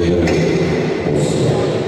Vamos,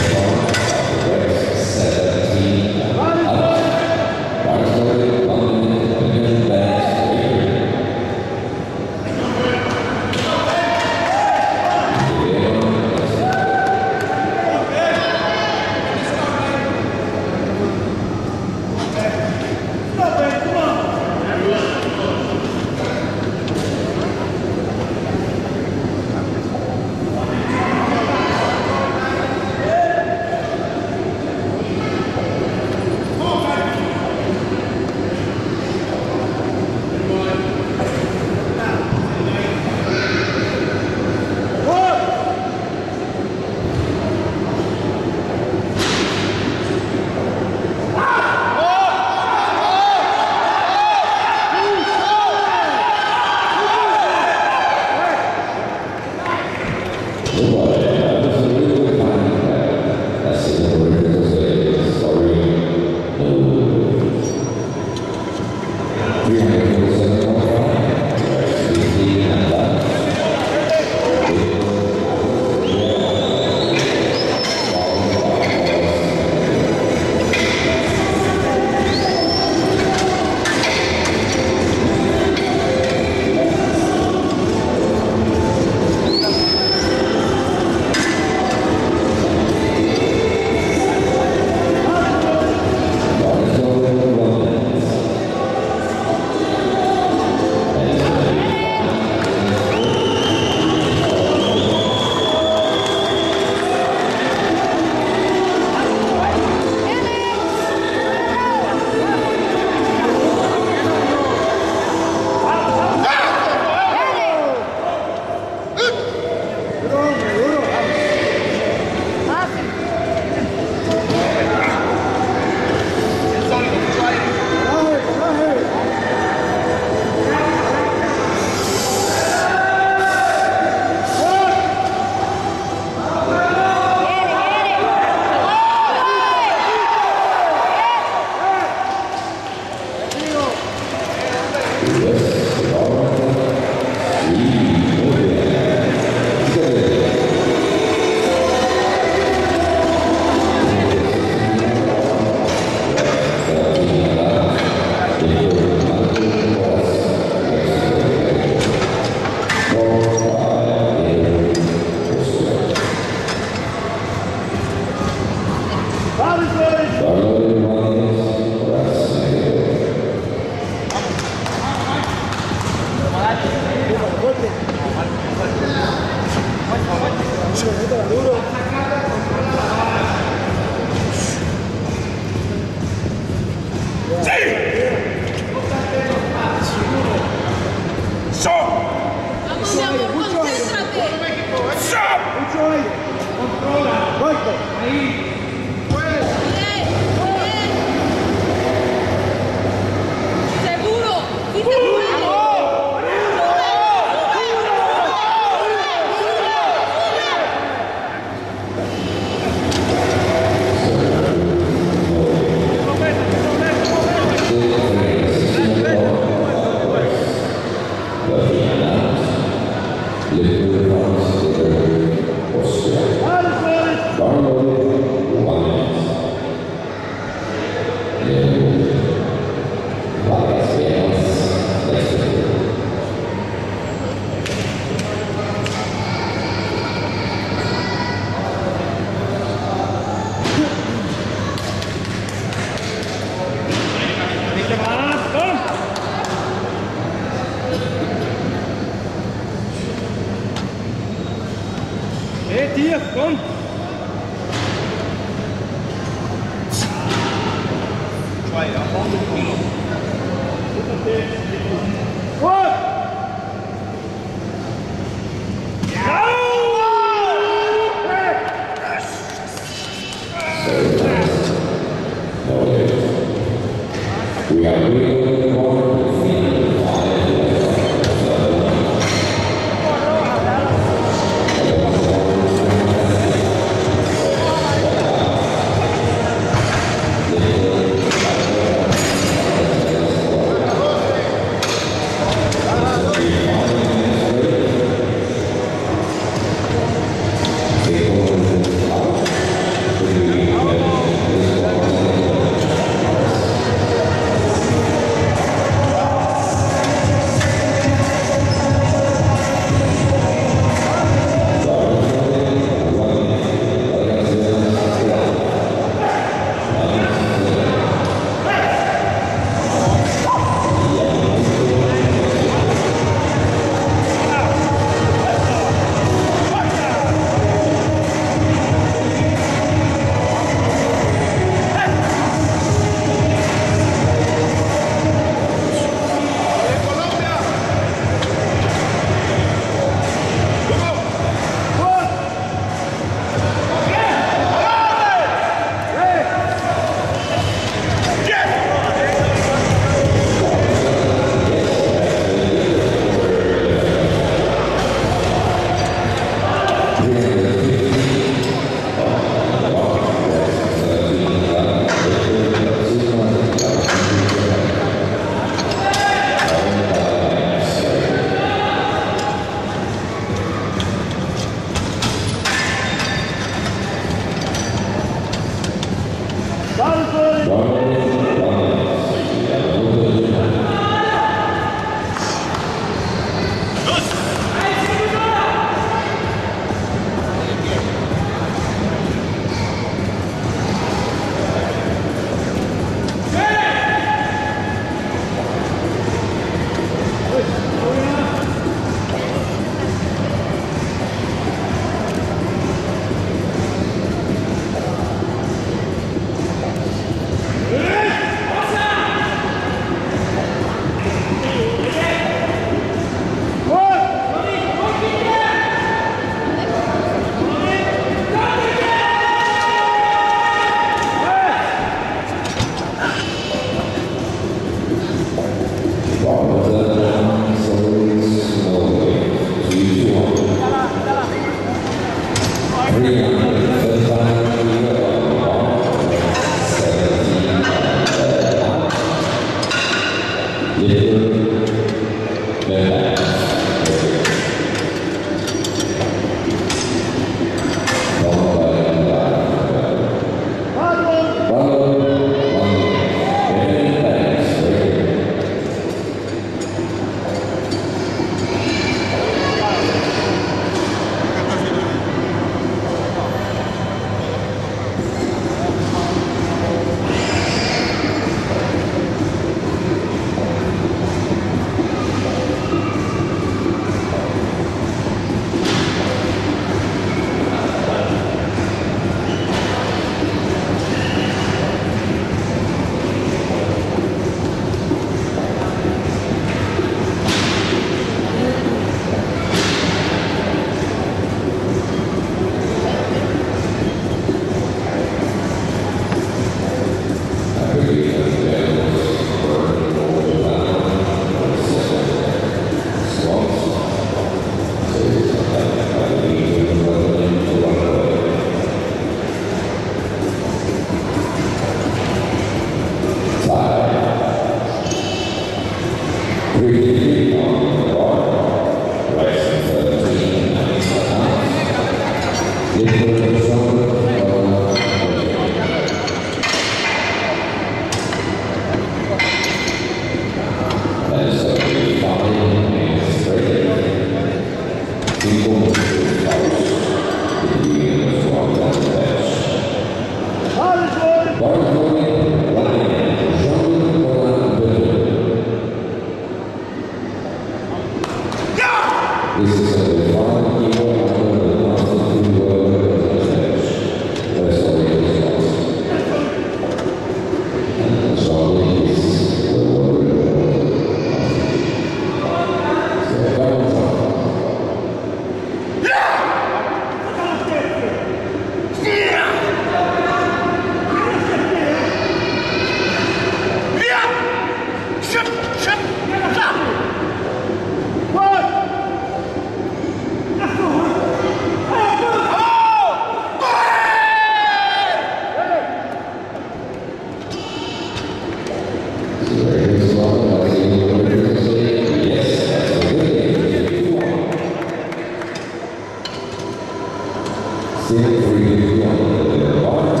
Stay free.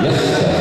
Yes,